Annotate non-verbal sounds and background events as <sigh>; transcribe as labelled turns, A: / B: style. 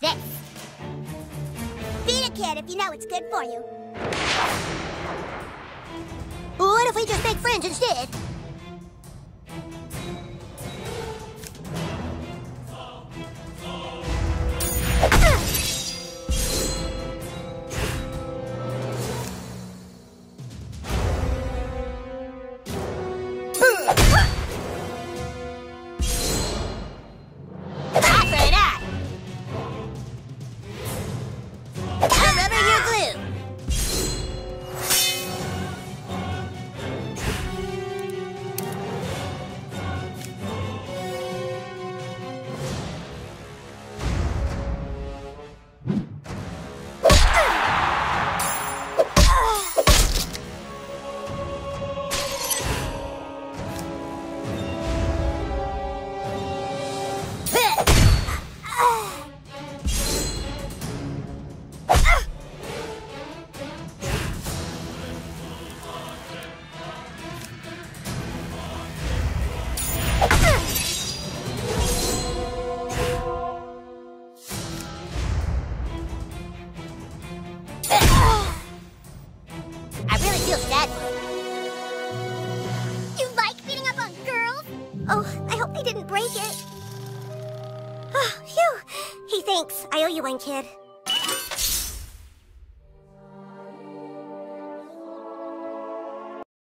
A: this. Beat it, kid, if you know it's good for you. What if we just make friends instead? I'm I really feel sad. You like beating up on girls? Oh, I hope they didn't break it. Oh, <sighs> phew. He thinks. I owe you one, kid.